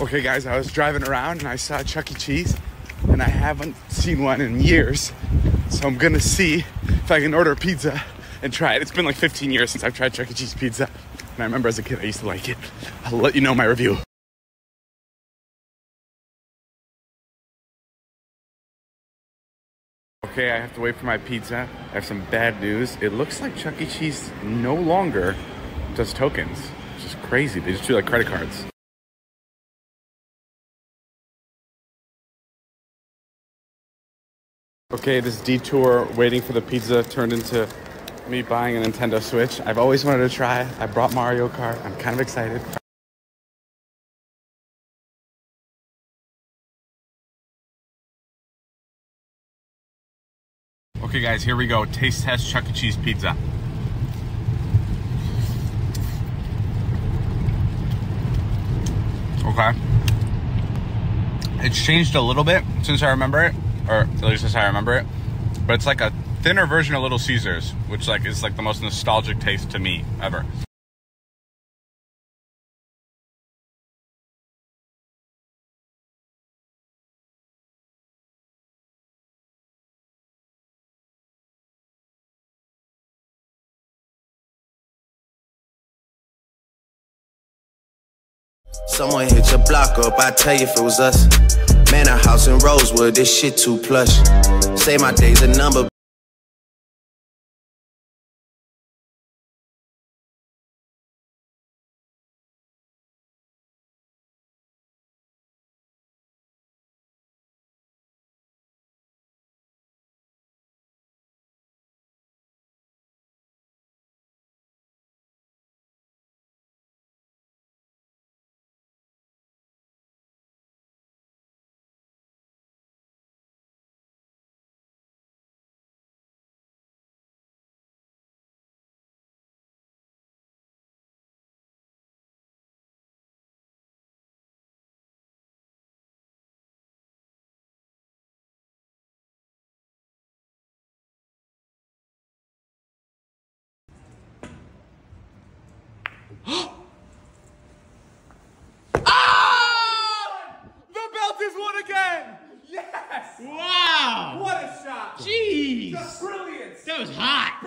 Okay guys, I was driving around and I saw Chuck E. Cheese and I haven't seen one in years. So I'm gonna see if I can order pizza and try it. It's been like 15 years since I've tried Chuck E. Cheese pizza. And I remember as a kid, I used to like it. I'll let you know my review. Okay, I have to wait for my pizza. I have some bad news. It looks like Chuck E. Cheese no longer does tokens, which is crazy. They just do like credit cards. Okay, this detour waiting for the pizza turned into me buying a Nintendo Switch. I've always wanted to try. I brought Mario Kart. I'm kind of excited. Okay, guys, here we go. Taste test Chuck E. Cheese pizza. Okay. It's changed a little bit since I remember it, or at least since I remember it. But it's like a thinner version of Little Caesars, which like is like the most nostalgic taste to me ever. Someone hit your block up, I tell you if it was us. Man, a house in Rosewood, this shit too plush. Say my day's a number. Ah! The belt is won again! Yes! Wow! What a shot! Jeez! Brilliant! That was hot.